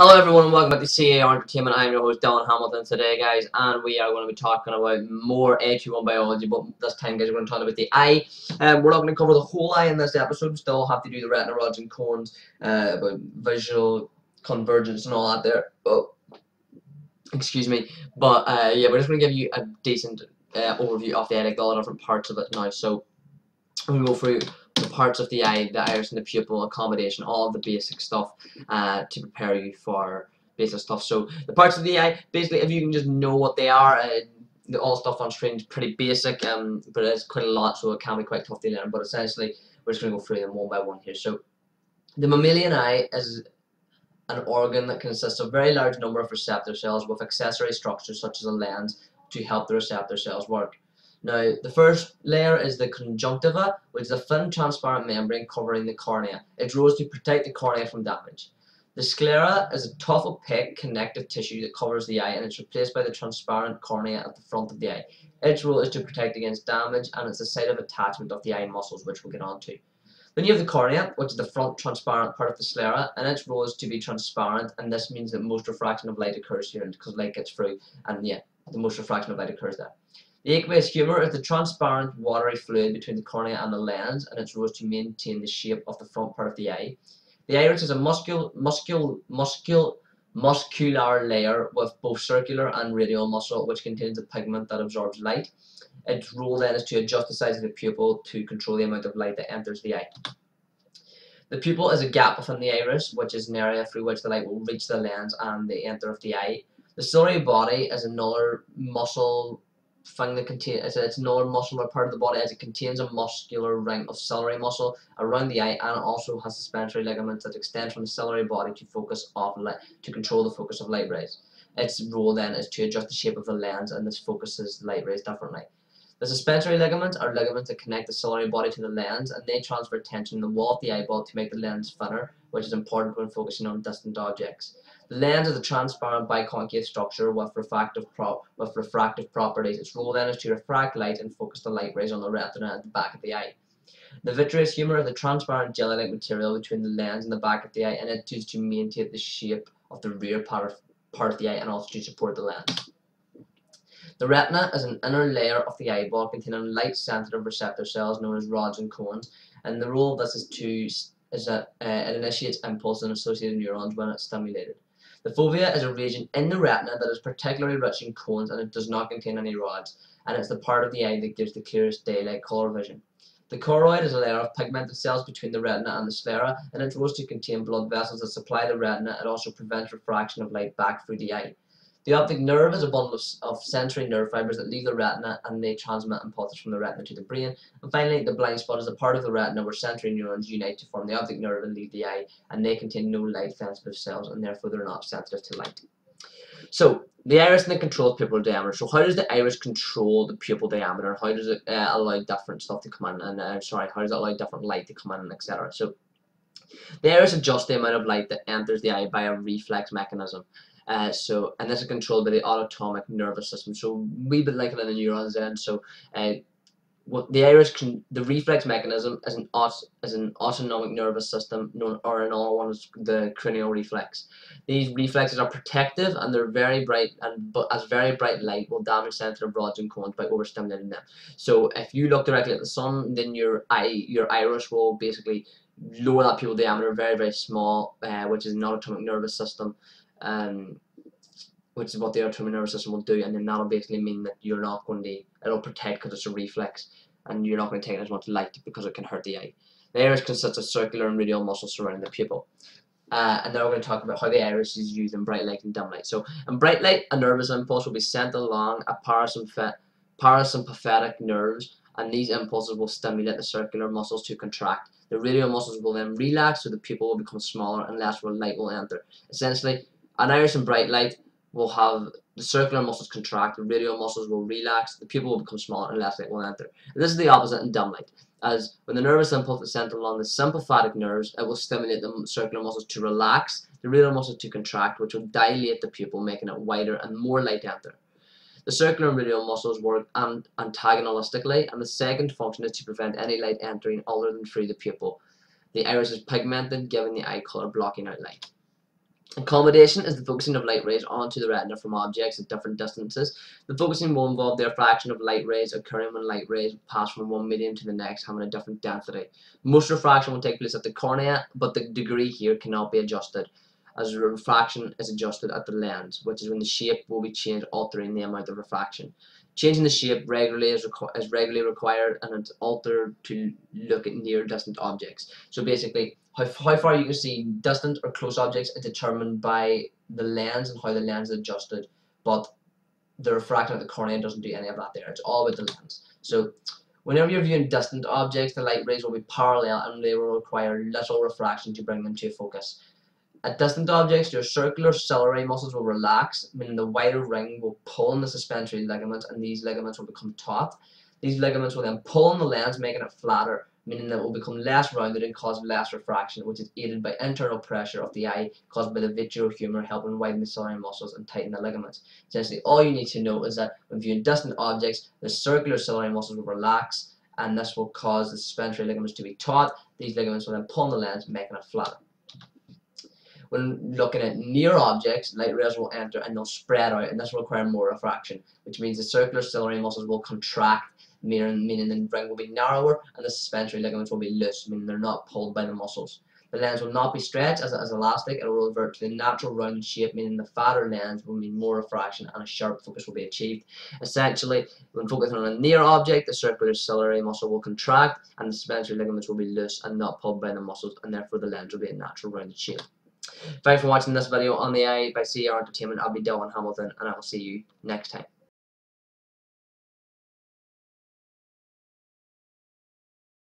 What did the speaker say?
Hello everyone and welcome back to CAR Entertainment. I'm your host Dylan Hamilton today guys and we are going to be talking about more A21 biology but this time guys we're going to talk about the eye. Um, we're not going to cover the whole eye in this episode, we still have to do the retina rods and cones uh, about visual convergence and all that there. Oh, excuse me. But uh, yeah, we're just going to give you a decent uh, overview of the eye, all the different parts of it now. So we go through the parts of the eye, the iris and the pupil, accommodation, all of the basic stuff uh, to prepare you for basic stuff. So the parts of the eye, basically if you can just know what they are, uh, the, all stuff on screen is pretty basic, um, but it's quite a lot so it can be quite tough to learn. But essentially we're just going to go through them one by one here. So the mammalian eye is an organ that consists of a very large number of receptor cells with accessory structures such as a lens to help the receptor cells work. Now, the first layer is the conjunctiva, which is a thin transparent membrane covering the cornea. Its role is to protect the cornea from damage. The sclera is a tough opaque connective tissue that covers the eye and it's replaced by the transparent cornea at the front of the eye. Its role is to protect against damage and it's the site of attachment of the eye muscles which we'll get on to. Then you have the cornea, which is the front transparent part of the sclera, and its role is to be transparent, and this means that most refraction of light occurs here because light gets through, and yeah, the most refraction of light occurs there. The aqueous humor is the transparent watery fluid between the cornea and the lens and its role is to maintain the shape of the front part of the eye. The iris is a muscul, muscul, muscul, muscular layer with both circular and radial muscle which contains a pigment that absorbs light. Its role then is to adjust the size of the pupil to control the amount of light that enters the eye. The pupil is a gap within the iris, which is an area through which the light will reach the lens and the enter of the eye. The ciliary body is another muscle thing that contains it's, it's another muscular part of the body as it contains a muscular ring of ciliary muscle around the eye and also has suspensory ligaments that extend from the ciliary body to focus off light to control the focus of light rays. Its role then is to adjust the shape of the lens and this focuses light rays differently. The suspensory ligaments are ligaments that connect the ciliary body to the lens and they transfer tension in the wall of the eyeball to make the lens thinner, which is important when focusing on distant objects. The lens is a transparent biconcave structure with refractive with refractive properties. Its role then is to refract light and focus the light rays on the retina at the back of the eye. The vitreous humor is a transparent jelly-like material between the lens and the back of the eye and it is to maintain the shape of the rear part of, part of the eye and also to support the lens. The retina is an inner layer of the eyeball containing light-sensitive receptor cells known as rods and cones and the role of this is to is that uh, it initiates impulse in associated neurons when it's stimulated. The fovea is a region in the retina that is particularly rich in cones and it does not contain any rods, and it's the part of the eye that gives the clearest daylight color vision. The choroid is a layer of pigmented cells between the retina and the sclera, and it rose to contain blood vessels that supply the retina. It also prevents refraction of light back through the eye. The optic nerve is a bundle of, of, sensory nerve fibers that leave the retina and they transmit impulses from the retina to the brain. And finally, the blind spot is a part of the retina where sensory neurons unite to form the optic nerve and leave the eye, and they contain no light-sensitive cells, and therefore they're not sensitive to light. So, the iris and the control pupil diameter. So how does the iris control the pupil diameter? How does it uh, allow different stuff to come in? And uh, sorry, how does it allow different light to come in, etc. So the iris adjusts the amount of light that enters the eye by a reflex mechanism. Uh, so, and this is controlled by the autonomic nervous system. So, we bit like it in the neurons then. So, uh, what the iris can, the reflex mechanism is an aut, is an autonomic nervous system known, or another one is the cranial reflex. These reflexes are protective and they're very bright, and but as very bright light will damage sensitive rods and cones by overstimulating them. So, if you look directly at the sun, then your eye, your iris will basically lower that pupil diameter very very small, uh, which is an autonomic nervous system um, which is what the autonomic nervous system will do, and then that'll basically mean that you're not going to, it'll protect because it's a reflex, and you're not going to take as much light because it can hurt the eye. The iris consists of circular and radial muscles surrounding the pupil. Uh, and then we're going to talk about how the iris is used in bright light and dim light. So in bright light, a nervous impulse will be sent along a parasympathetic nerves, and these impulses will stimulate the circular muscles to contract. The radial muscles will then relax, so the pupil will become smaller and less light will enter. Essentially, an iris in bright light will have the circular muscles contract, the radial muscles will relax, the pupil will become smaller and less light will enter. And this is the opposite in dim light, as when the nervous impulse is sent along the sympathetic nerves, it will stimulate the circular muscles to relax, the radial muscles to contract, which will dilate the pupil, making it wider and more light enter. The circular and radial muscles work antagonistically, and the second function is to prevent any light entering other than through the pupil. The iris is pigmented, giving the eye colour blocking out light. Accommodation is the focusing of light rays onto the retina from objects at different distances. The focusing will involve the refraction of light rays occurring when light rays pass from one medium to the next having a different density. Most refraction will take place at the cornea, but the degree here cannot be adjusted as refraction is adjusted at the lens, which is when the shape will be changed altering the amount of refraction. Changing the shape regularly is, is regularly required and it's altered to look at near distant objects. So basically, how, how far you can see distant or close objects is determined by the lens and how the lens is adjusted, but the refraction of the cornea doesn't do any of that there. It's all about the lens. So whenever you're viewing distant objects, the light rays will be parallel and they will require little refraction to bring them to focus. At distant objects, your circular ciliary muscles will relax, meaning the wider ring will pull on the suspensory ligaments and these ligaments will become taut. These ligaments will then pull on the lens, making it flatter, meaning that it will become less rounded and cause less refraction, which is aided by internal pressure of the eye caused by the vitreous humor helping widen the ciliary muscles and tighten the ligaments. Essentially, all you need to know is that when viewing distant objects, the circular ciliary muscles will relax, and this will cause the suspensory ligaments to be taut. These ligaments will then pull on the lens, making it flatter. When looking at near objects, light rays will enter and they'll spread out, and this will require more refraction, which means the circular ciliary muscles will contract, meaning, the ring will be narrower, and the suspensory ligaments will be loose, meaning they're not pulled by the muscles. The lens will not be stretched as, as elastic, it will revert to the natural rounded shape, meaning the fatter lens will mean more refraction and a sharp focus will be achieved. Essentially, when focusing on a near object, the circular ciliary muscle will contract and the suspensory ligaments will be loose and not pulled by the muscles, and therefore the lens will be a natural rounded shape. Thanks for watching this video on the CR Entertainment. I'll be Dylan Hamilton and I will see you next time.